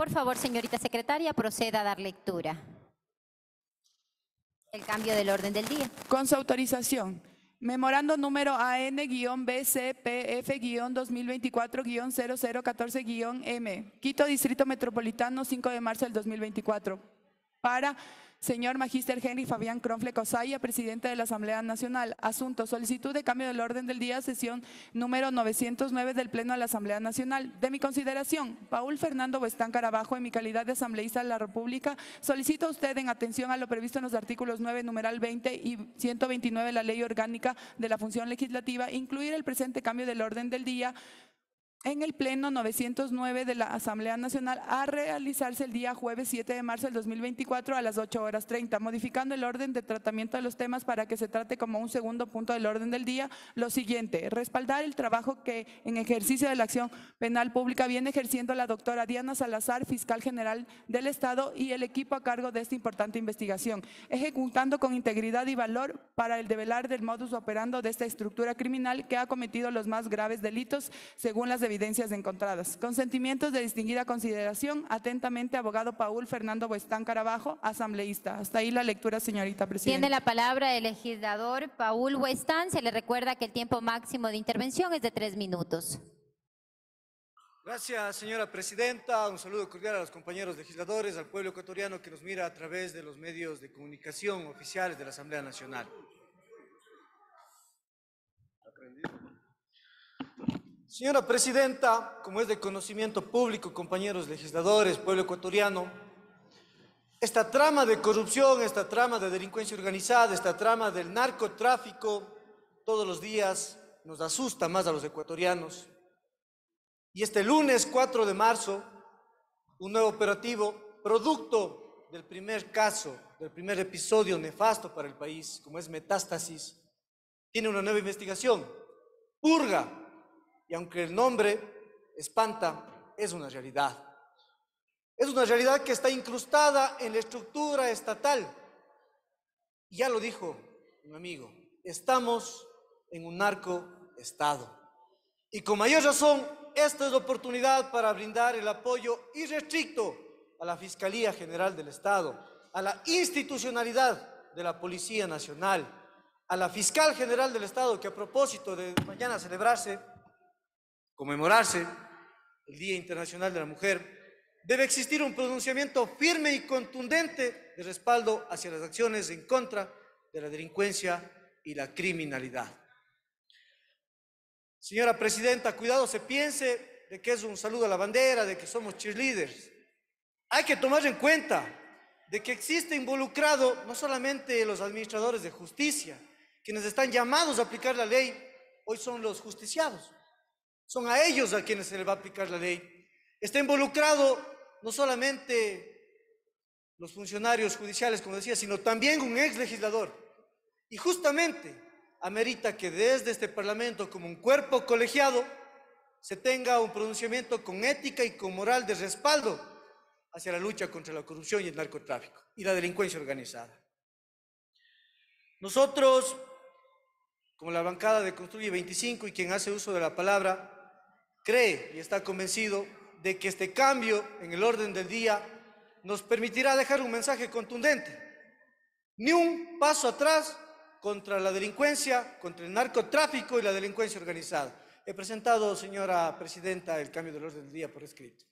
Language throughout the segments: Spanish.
Por favor, señorita secretaria, proceda a dar lectura. El cambio del orden del día. Con su autorización, memorando número AN-BCPF-2024-0014-M, Quito Distrito Metropolitano, 5 de marzo del 2024. Para señor Magíster Henry Fabián Cronfle Cosaya, presidente de la Asamblea Nacional. Asunto, solicitud de cambio del orden del día, sesión número 909 del Pleno de la Asamblea Nacional. De mi consideración, Paul Fernando Huestán Carabajo, en mi calidad de asambleísta de la República, solicito a usted, en atención a lo previsto en los artículos 9, numeral 20 y 129 de la Ley Orgánica de la Función Legislativa, incluir el presente cambio del orden del día en el Pleno 909 de la Asamblea Nacional a realizarse el día jueves 7 de marzo del 2024 a las 8 horas 30, modificando el orden de tratamiento de los temas para que se trate como un segundo punto del orden del día. Lo siguiente, respaldar el trabajo que en ejercicio de la acción penal pública viene ejerciendo la doctora Diana Salazar, fiscal general del Estado y el equipo a cargo de esta importante investigación, ejecutando con integridad y valor para el develar del modus operando de esta estructura criminal que ha cometido los más graves delitos según las evidencias encontradas. Consentimientos de distinguida consideración. Atentamente, abogado Paul Fernando Buestán Carabajo, asambleísta. Hasta ahí la lectura, señorita presidenta. Tiene la palabra el legislador Paul Huestán. Se le recuerda que el tiempo máximo de intervención es de tres minutos. Gracias, señora presidenta. Un saludo cordial a los compañeros legisladores, al pueblo ecuatoriano que nos mira a través de los medios de comunicación oficiales de la Asamblea Nacional. Señora presidenta, como es de conocimiento público, compañeros legisladores, pueblo ecuatoriano, esta trama de corrupción, esta trama de delincuencia organizada, esta trama del narcotráfico, todos los días nos asusta más a los ecuatorianos. Y este lunes 4 de marzo, un nuevo operativo, producto del primer caso, del primer episodio nefasto para el país, como es Metástasis, tiene una nueva investigación, purga y aunque el nombre espanta, es una realidad. Es una realidad que está incrustada en la estructura estatal. Ya lo dijo mi amigo, estamos en un narco-estado. Y con mayor razón, esta es la oportunidad para brindar el apoyo irrestricto a la Fiscalía General del Estado, a la institucionalidad de la Policía Nacional, a la Fiscal General del Estado, que a propósito de mañana celebrarse conmemorarse el Día Internacional de la Mujer, debe existir un pronunciamiento firme y contundente de respaldo hacia las acciones en contra de la delincuencia y la criminalidad. Señora Presidenta, cuidado se piense de que es un saludo a la bandera, de que somos cheerleaders. Hay que tomar en cuenta de que existe involucrado no solamente los administradores de justicia, quienes están llamados a aplicar la ley, hoy son los justiciados. Son a ellos a quienes se les va a aplicar la ley. Está involucrado no solamente los funcionarios judiciales, como decía, sino también un ex legislador. Y justamente amerita que desde este Parlamento, como un cuerpo colegiado, se tenga un pronunciamiento con ética y con moral de respaldo hacia la lucha contra la corrupción y el narcotráfico y la delincuencia organizada. Nosotros, como la bancada de Construye 25 y quien hace uso de la palabra, cree y está convencido de que este cambio en el orden del día nos permitirá dejar un mensaje contundente. Ni un paso atrás contra la delincuencia, contra el narcotráfico y la delincuencia organizada. He presentado, señora presidenta, el cambio del orden del día por escrito.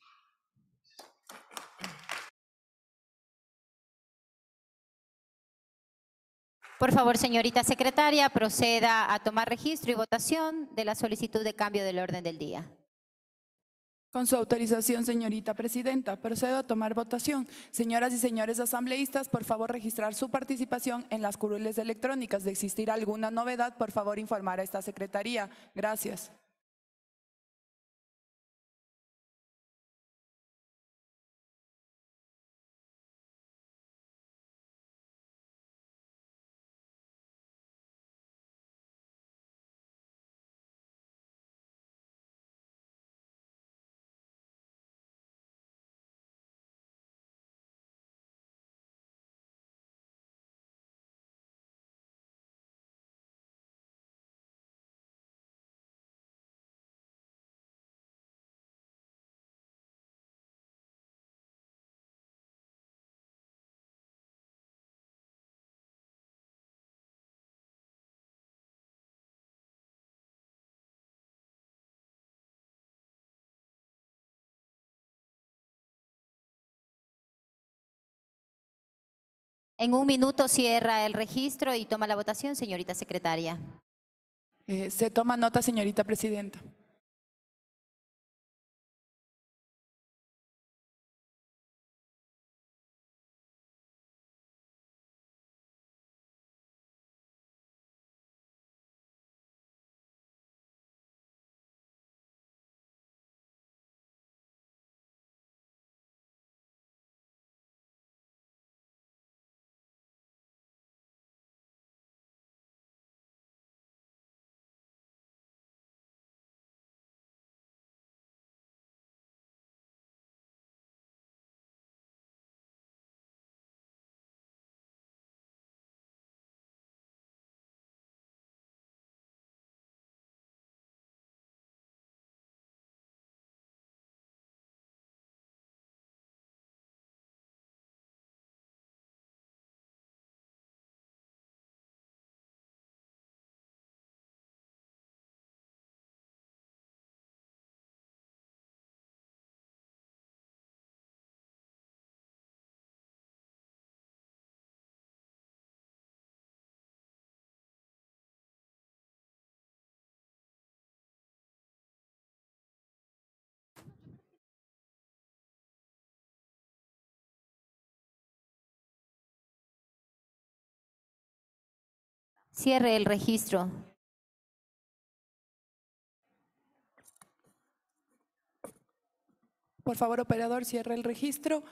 Por favor, señorita secretaria, proceda a tomar registro y votación de la solicitud de cambio del orden del día. Con su autorización, señorita presidenta, procedo a tomar votación. Señoras y señores asambleístas, por favor registrar su participación en las curules electrónicas. De existir alguna novedad, por favor informar a esta secretaría. Gracias. En un minuto cierra el registro y toma la votación, señorita secretaria. Eh, se toma nota, señorita presidenta. Cierre el registro. Por favor, operador, cierre el registro.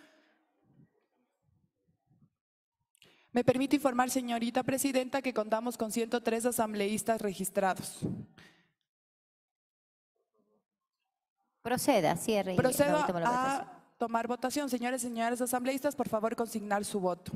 Me permite informar, señorita presidenta, que contamos con 103 asambleístas registrados. Proceda, cierre y Procedo a tomar votación. Señores y señores asambleístas, por favor, consignar su voto.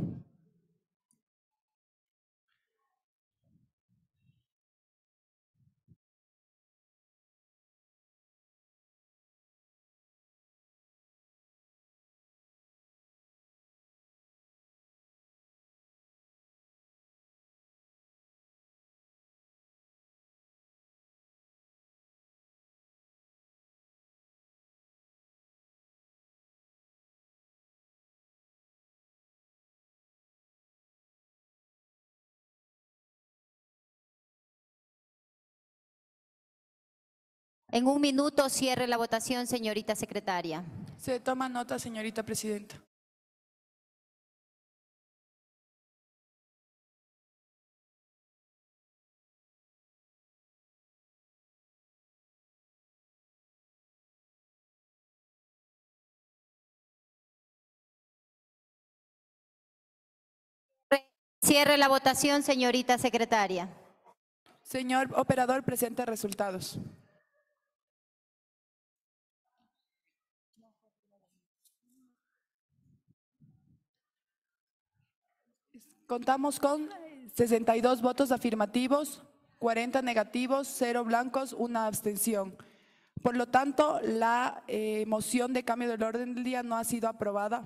En un minuto cierre la votación, señorita secretaria. Se toma nota, señorita presidenta. Cierre la votación, señorita secretaria. Señor operador, presente resultados. Contamos con 62 votos afirmativos, 40 negativos, 0 blancos, una abstención. Por lo tanto, la eh, moción de cambio del orden del día no ha sido aprobada